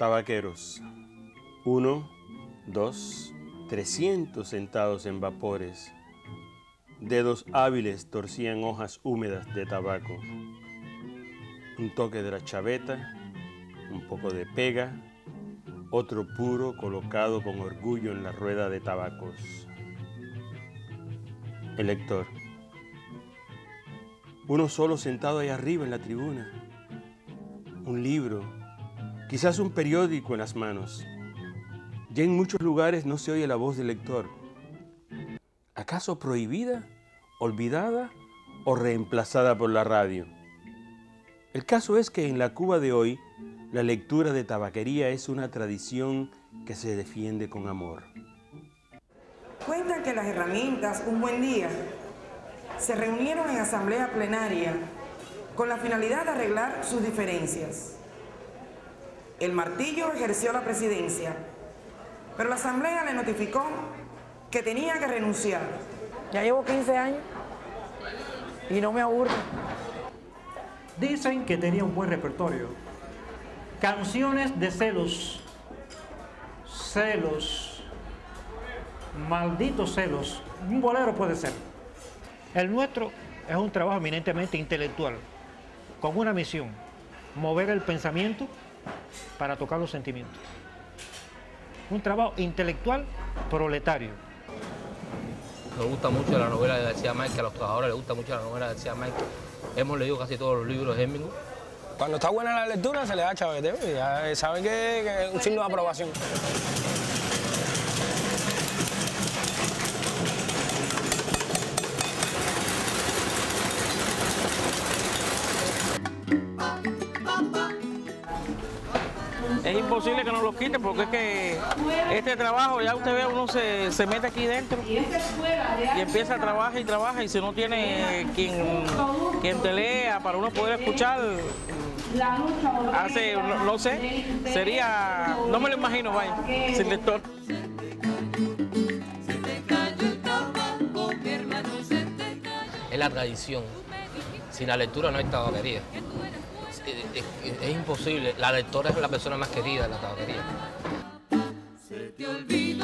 Tabaqueros. Uno, dos, trescientos sentados en vapores. Dedos hábiles torcían hojas húmedas de tabaco. Un toque de la chaveta, un poco de pega, otro puro colocado con orgullo en la rueda de tabacos. El lector. Uno solo sentado ahí arriba en la tribuna. Un libro, quizás un periódico en las manos. Ya en muchos lugares no se oye la voz del lector. ¿Acaso prohibida, olvidada o reemplazada por la radio? El caso es que en la Cuba de hoy, la lectura de tabaquería es una tradición que se defiende con amor. Cuentan que las herramientas Un Buen Día se reunieron en asamblea plenaria con la finalidad de arreglar sus diferencias. El martillo ejerció la presidencia, pero la asamblea le notificó que tenía que renunciar. Ya llevo 15 años y no me aburro. Dicen que tenía un buen repertorio. Canciones de celos. Celos. Malditos celos. Un bolero puede ser. El nuestro es un trabajo eminentemente intelectual, con una misión, mover el pensamiento para tocar los sentimientos. Un trabajo intelectual proletario. Nos gusta mucho la novela de García Márquez, a los trabajadores les gusta mucho la novela de García Márquez. Hemos leído casi todos los libros de Hemingway. Cuando está buena la lectura se le da chavete y ya saben que, que es un signo de aprobación. Es imposible que nos los quiten porque es que este trabajo, ya usted ve, uno se, se mete aquí dentro y empieza a trabajar y trabaja y si no tiene quien, quien te lea para uno poder escuchar, hace, no, no sé, sería, no me lo imagino, vaya, sin lector. Es la tradición. Sin la lectura no hay tabaquería. Es, imposible. La lectora es la persona más querida de la tabaquería. Se te olvidó